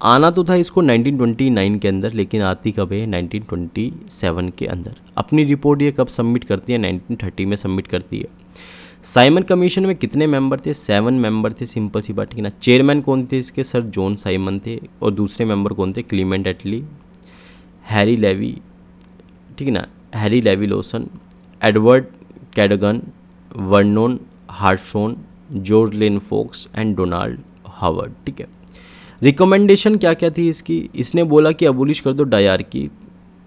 आना तो था इसको 1929 के अंदर, लेकिन आती कब है? 1927 के अंदर। अपनी रिपोर्ट ये कब सबमिट करती है? 1930 में सबमिट करती है। साइमन कमीशन में कितने मेंबर थे? सेवन मेंबर थे सिंपल सी बात ठीक है ना। चेयरमैन कौन थे इसके? सर जॉन साइमन थे, और दूसरे मेंबर कौन थे? क्लीमेंट एटली हैरी लेवी ठीक है ना? Harry Levy Lawson Edward Cadogan Vernon Hartshorn George Lane Fox and Donald Howard ठीक है? रिकमेंडेशन क्या क्या थी इसकी? इसने बोला कि अबोलिश कर दो डायर की।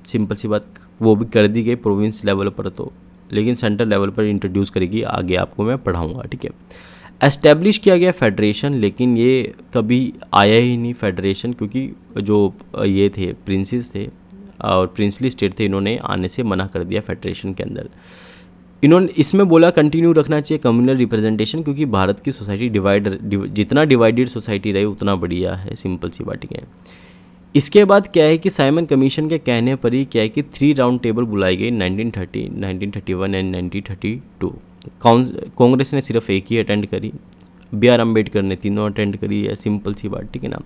सिंपल सी बात, वो भी कर दी गई प्रोविंस लेवल पर तो लेकिन सेंट्रल लेवल पर इंट्रोड्यूस करेगी, आगे आपको मैं पढ़ाऊँगा, ठीक है? एस्टेब्लिश किया गया फेडरेशन लेकिन ये कभी आया ही नहीं फेडरेशन क्योंकि जो, ये थे प्रिंसेस थे, और प्रिंसली स्टेट थे, इन्होंने आने से मना कर दिया फेडरेशन के अंदर। इन्होंने इसमें बोला कंटिन्यू रखना चाहिए कम्युनल रिप्रेजेंटेशन क्योंकि भारत की सोसाइटी डिवाइड जितना डिवाइडेड सोसाइटी रही उतना बढ़िया है सिंपल सी बात है। इसके बाद क्या है कि साइमन कमीशन के कहने पर ही क्या है कि थ्री राउंड टेबल बुलाई गई 1930, 1931 एंड 1932 कांग्रेस ने सिर्फ़ एक ही अटेंड करी बी आर अंबेडकर ने तीनों अटेंड करी है सिंपल सी बात ठीक है ना?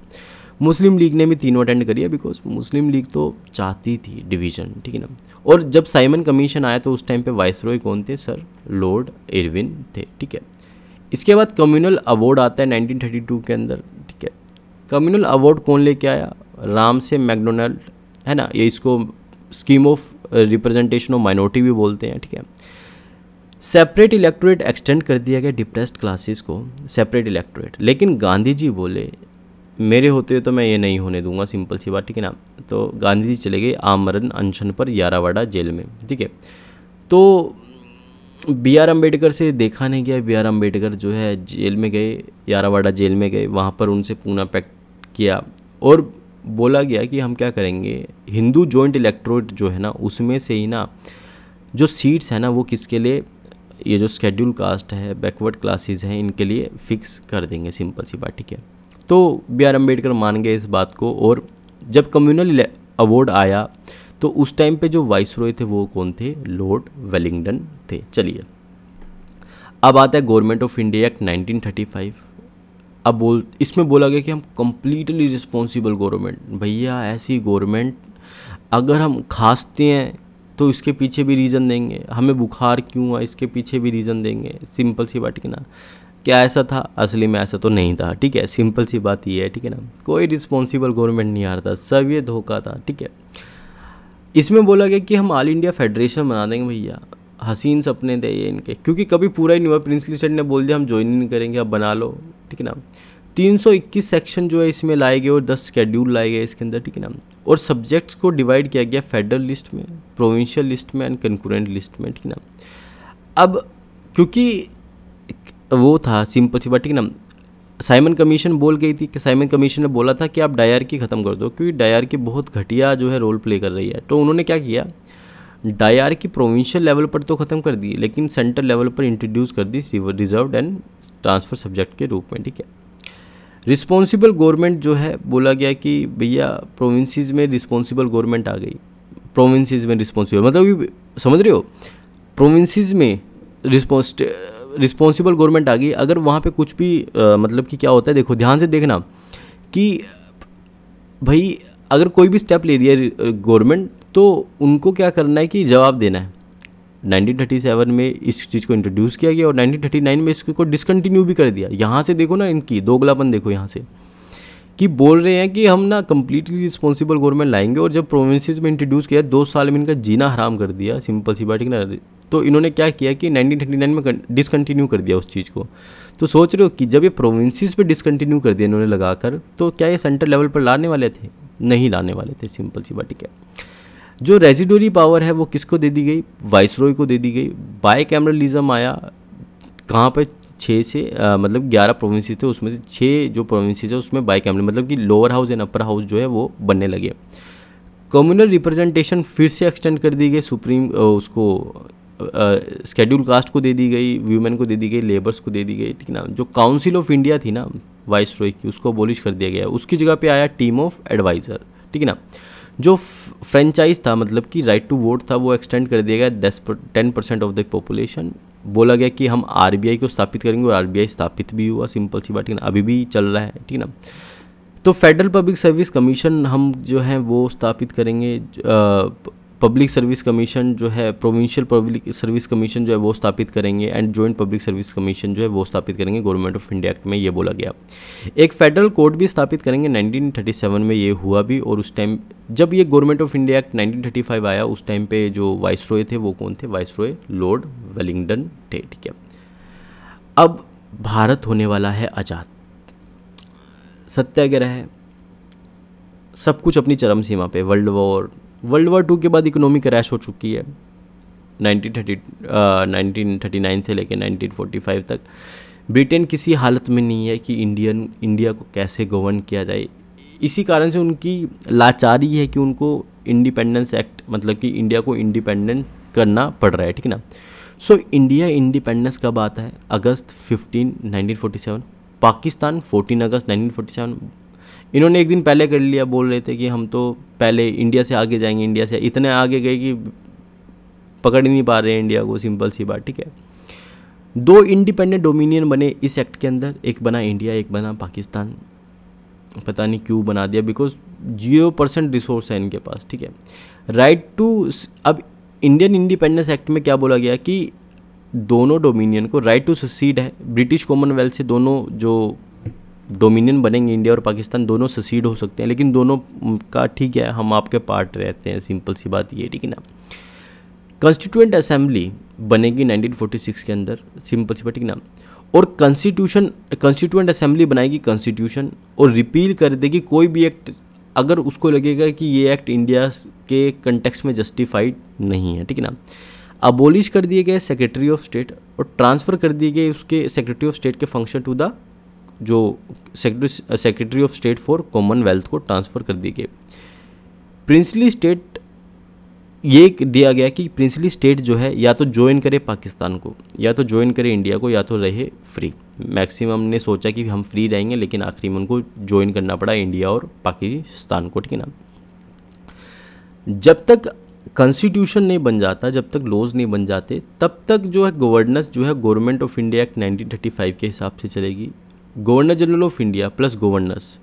मुस्लिम लीग ने भी तीनों अटेंड करी है बिकॉज़ मुस्लिम लीग तो चाहती थी डिवीज़न ठीक है ना? और जब साइमन कमीशन आया तो उस टाइम पे वाइस रॉय कौन थे? सर लॉर्ड इरविन थे, ठीक है? इसके बाद कम्युनल अवार्ड आता है 1932 के अंदर, ठीक है? कम्युनल अवार्ड कौन लेके आया? राम से मैकडोनल्ड है ना? ये इसको scheme of representation of minority भी बोलते हैं, ठीक है? सेपरेट इलेक्टोरेट एक्सटेंड कर दिया गया डिप्रेस्ड क्लासेस को सेपरेट इलेक्टोरेट लेकिन गांधी जी बोले मेरे होते हुए तो मैं ये नहीं होने दूँगा, सिंपल सी बात, ठीक है ना? तो गांधी जी चले गए आमरण अनशन पर यारावाड़ा जेल में, ठीक है? तो बी आर अंबेडकर से देखा नहीं गया, बी आर अंबेडकर जो है जेल में गए, यारावाड़ा जेल में गए, वहाँ पर उनसे पूना पैक्ट किया और बोला गया कि हम क्या करेंगे? हिंदू जॉइंट इलेक्ट्रोड जो है ना, उसमें से ही ना, जो सीट्स हैं ना, वो किसके लिए? ये जो स्केड्यूल कास्ट है बैकवर्ड क्लासेस हैं, इनके लिए फिक्स कर देंगे, सिंपल सी बात, ठीक है? तो बी आर अंबेडकर मान गए इस बात को और जब कम्युनल अवार्ड आया तो उस टाइम पे जो वाइस रॉय थे, वो कौन थे? लॉर्ड वेलिंगडन थे। चलिए। अब आता है गवर्नमेंट ऑफ़ इंडिया एक्ट 1935 अब बोल, इसमें बोला गया कि हम कम्प्लीटली रिस्पॉन्सिबल गवर्नमेंट भैया, ऐसी गवर्नमेंट अगर हम खांसते हैं तो इसके पीछे भी रीज़न देंगे। हमें बुखार क्यों हुआ, इसके पीछे भी रीज़न देंगे। सिंपल सी बात है ना। क्या ऐसा था? असली में ऐसा तो नहीं था, ठीक है? सिंपल सी बात ये है, ठीक है ना? कोई रिस्पॉन्सिबल गवर्नमेंट नहीं आ रहा था, सब ये धोखा था, ठीक है? इसमें बोला गया कि हम ऑल इंडिया फेडरेशन बना देंगे भैया। हसीन सपने दे ये इनके, क्योंकि कभी पूरा ही नहीं हुआ। प्रिंसली स्टेट ने बोल दिया, हम ज्वाइन नहीं करेंगे अब बना लो। ठीक है ना? 321 सेक्शन जो है इसमें लाए गए और 10 स्केड्यूल लाए गए इसके अंदर, ठीक है ना? और सब्जेक्ट्स को डिवाइड किया गया फेडरल लिस्ट में प्रोविंशियल लिस्ट में एंड कंकुरेंट लिस्ट में, ठीक है ना? अब, क्योंकि वो था सिंपल सी बात, ठीक है ना? साइमन कमीशन बोल गई थी कि साइमन कमीशन ने बोला था कि आप डायर की ख़त्म कर दो, क्योंकि डायर की बहुत घटिया जो है रोल प्ले कर रही है। तो उन्होंने क्या किया? डायर की प्रोविंशियल लेवल पर तो ख़त्म कर दी, लेकिन सेंट्रल लेवल पर इंट्रोड्यूस कर दी रिज़र्व एंड ट्रांसफ़र सब्जेक्ट के रूप में, ठीक है? रिस्पॉन्सिबल गवर्नमेंट जो है, बोला गया कि भैया प्रोविंसीज़ में रिस्पॉन्सिबल गवर्नमेंट आ गई। प्रोविंसीज़ में रिस्पॉन्सिबल मतलब समझ रहे हो? प्रोविंसीज़ में रिस्पॉन्स रिस्पॉन्सिबल गवर्नमेंट आ गई अगर वहाँ पे कुछ भी आ, मतलब कि क्या होता है देखो ध्यान से देखना कि भाई अगर कोई भी स्टेप ले रही है गवर्नमेंट तो उनको क्या करना है कि जवाब देना है। 1937 में इस चीज़ को इंट्रोड्यूस किया गया और 1939 में इसको डिसकंटिन्यू भी कर दिया। यहाँ से देखो ना इनकी दोगलापन देखो यहाँ से कि बोल रहे हैं कि हम ना कम्प्लीटली रिस्पॉन्सिबल गवर्नमेंट लाएँगे और जब प्रोविंसेस में इंट्रोड्यूस किया दो साल में इनका जीना हराम कर दिया। सिंपल सी बात ठीक ना तो इन्होंने क्या किया कि 1939 में डिसकंटिन्यू कर दिया उस चीज़ को। तो सोच रहे हो कि जब ये प्रोविंसेस पे डिसकंटिन्यू कर दिया इन्होंने लगाकर तो क्या ये सेंट्रल लेवल पर लाने वाले थे? नहीं लाने वाले थे सिंपल सी बात क्या जो रेजिडोरी पावर है वो किसको दे दी गई? वाइसरॉय को दे दी गई। बाई कैमरलिज्म आया कहाँ पर छः से आ, मतलब ग्यारह प्रोविंसी थे उसमें से छः जो प्रोविंसीज है उसमें बाई कैमरल मतलब कि lower house and upper house जो है वो बनने लगे। कम्युनल रिप्रेजेंटेशन फिर से एक्सटेंड कर दी गई सुप्रीम उसको स्केड्यूल कास्ट को दे दी गई वीमेन को दे दी गई लेबर्स को दे दी गई, ठीक है ना? जो काउंसिल ऑफ़ इंडिया थी ना वाइस रॉय की, उसको अबोलिश कर दिया गया। उसकी जगह पे आया टीम ऑफ़ एडवाइज़र ठीक है ना? जो फ्रेंचाइज था मतलब कि राइट टू वोट था, वो एक्सटेंड कर दिया गया दस ten percent of the population बोला गया कि हम आरबीआई को स्थापित करेंगे और आरबीआई स्थापित भी हुआ सिंपल सी बात, ठीक अभी भी चल रहा है, ठीक है ना? तो फेडरल पब्लिक सर्विस कमीशन हम जो है, वो स्थापित करेंगे पब्लिक सर्विस कमीशन जो है प्रोविंशियल पब्लिक सर्विस कमीशन जो है, वो स्थापित करेंगे and joint public service commission जो है, वो स्थापित करेंगे गवर्नमेंट ऑफ़ इंडिया एक्ट में, ये बोला गया। एक फेडरल कोर्ट भी स्थापित करेंगे 1937 में, ये हुआ भी और उस टाइम जब ये गवर्नमेंट ऑफ़ इंडिया एक्ट 1935 आया, उस टाइम पे जो वाइस थे, वो कौन थे? वाइस लॉर्ड वेलिंगडन थे ठीक है अब भारत होने वाला है आज़ाद। सत्याग्रह सब कुछ अपनी चरम सीमा पे world war world war two के बाद इकोनॉमी क्रैश हो चुकी है। 1930 1939 से लेकर 1945 तक। ब्रिटेन किसी हालत में नहीं है कि इंडियन इंडिया को कैसे गवर्न किया जाए। इसी कारण से उनकी लाचारी है कि उनको इंडिपेंडेंस एक्ट मतलब कि इंडिया को इंडिपेंडेंट करना पड़ रहा है, ठीक ना? सो इंडिया इंडिपेंडेंस कब आता है? अगस्त 15 1947 पाकिस्तान 14 अगस्त 1947 इन्होंने एक दिन पहले कर लिया, बोल रहे थे कि हम तो पहले इंडिया से आगे जाएँगे, इंडिया से इतने आगे गए कि पकड़ ही नहीं पा रहे इंडिया को, सिंपल सी बात, ठीक है? दो इंडिपेंडेंट डोमिनियन बने इस एक्ट के अंदर, एक बना इंडिया, एक बना पाकिस्तान। पता नहीं क्यों बना दिया बिकॉज़ ज़ीरो परसेंट रिसोर्स है इनके पास, ठीक है? राइट टू अब इंडियन इंडिपेंडेंस एक्ट में क्या बोला गया कि दोनों डोमिनियन को राइट टू ससीड है। ब्रिटिश कॉमनवेल्थ से दोनों जो डोमिनियन बनेंगे इंडिया और पाकिस्तान, दोनों ससीड हो सकते हैं, लेकिन दोनों का ठीक है, हम आपके पार्ट रहते हैं सिंपल सी बात ये, ठीक है ना? कॉन्स्टिट्यूंट असेंबली बनेगी 1946 के अंदर सिंपल सी बात, ठीक ना? और कॉन्स्टिट्यूशन कॉन्स्टिट्यूंट असेंबली बनाएगी कॉन्स्टिट्यूशन और रिपील कर देगी कोई भी एक्ट अगर उसको लगेगा कि ये एक्ट इंडिया के कंटेक्स में जस्टिफाइड नहीं है, ठीक है ना? अबोलिश कर दिए गए सेक्रेटरी ऑफ़ स्टेट और ट्रांसफ़र कर दिए गए उसके सेक्रेटरी ऑफ़ स्टेट के फ़ंक्शन टू द जो secretary of state for commonwealth को ट्रांसफ़र कर दिए गए प्रिंसली स्टेट ये दिया गया कि प्रिंसली स्टेट जो है, या तो ज्वाइन करे पाकिस्तान को, या तो ज्वाइन करे इंडिया को, या तो रहे फ्री मैक्सिमम ने सोचा कि हम फ्री रहेंगे, लेकिन आखिरी में उनको ज्वाइन करना पड़ा इंडिया और पाकिस्तान को, ठीक है ना? जब तक कॉन्स्टिट्यूशन नहीं बन जाता, जब तक लॉज नहीं बन जाते, तब तक जो है गवर्नेंस जो है गवर्नमेंट ऑफ़ इंडिया एक्ट 1935 के हिसाब से चलेगी। Governor general of India plus governors.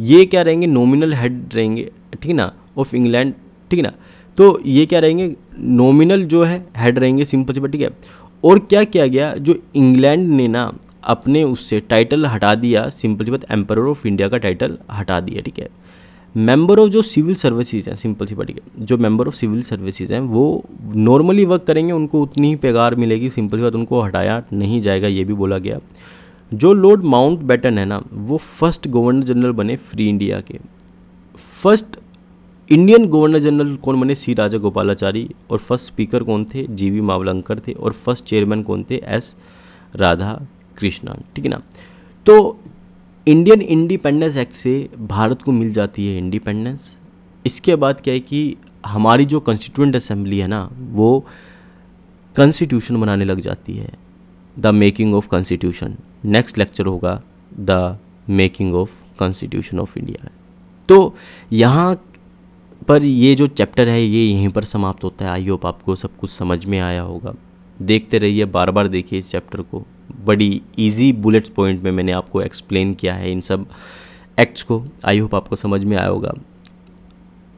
ये क्या रहेंगे? नॉमिनल हेड रहेंगे, ठीक है ना? ऑफ़ इंग्लैंड, ठीक है ना? तो ये क्या रहेंगे? नॉमिनल जो है, हेड रहेंगे सिंपल से ठीक है? और क्या किया गया? जो इंग्लैंड ने ना अपने उससे टाइटल हटा दिया, सिंपल सी बात एम्पर ऑफ़ इंडिया का टाइटल हटा दिया, ठीक है? मेंबर ऑफ़ जो सिविल सर्विसेज़ हैं, सिंपल सी बात, ठीक है? जो मेंबर ऑफ़ सिविल सर्विसेज़ हैं, वो नॉर्मली वर्क करेंगे, उनको उतनी ही पैगार मिलेगी, सिंपल सी बात, उनको हटाया नहीं जाएगा, ये भी बोला गया। जो लॉर्ड माउंट बैटन है ना, वो फ़र्स्ट गवर्नर जनरल बने फ्री इंडिया के। फ़र्स्ट इंडियन गवर्नर जनरल कौन बने? सी राजा गोपालाचारी और फ़र्स्ट स्पीकर कौन थे? जी वी मावलंकर थे और फ़र्स्ट चेयरमैन कौन थे? एस राधा कृष्णन ठीक है ना? तो इंडियन इंडिपेंडेंस एक्ट से भारत को मिल जाती है इंडिपेंडेंस इसके बाद क्या है कि हमारी जो कॉन्स्टिट्यूंट असेंबली है ना, वो कॉन्स्टिट्यूशन बनाने लग जाती है। The making of constitution. Next lecture होगा the making of constitution of India. तो यहाँ पर ये जो चैप्टर है, ये यहीं पर समाप्त होता है। आई होप आपको सब कुछ समझ में आया होगा। देखते रहिए बार बार देखिए इस चैप्टर को। बड़ी इजी बुलेट्स पॉइंट में मैंने आपको एक्सप्लेन किया है इन सब एक्ट्स को। आई होप आपको समझ में आया होगा।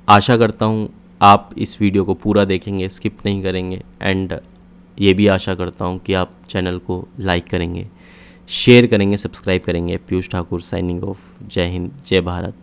आशा करता हूँ आप इस वीडियो को पूरा देखेंगे स्किप नहीं करेंगे। एंड ये भी आशा करता हूँ कि आप चैनल को लाइक करेंगे, शेयर करेंगे, सब्सक्राइब करेंगे। Piyush Thakur signing off. जय हिंद, जय भारत।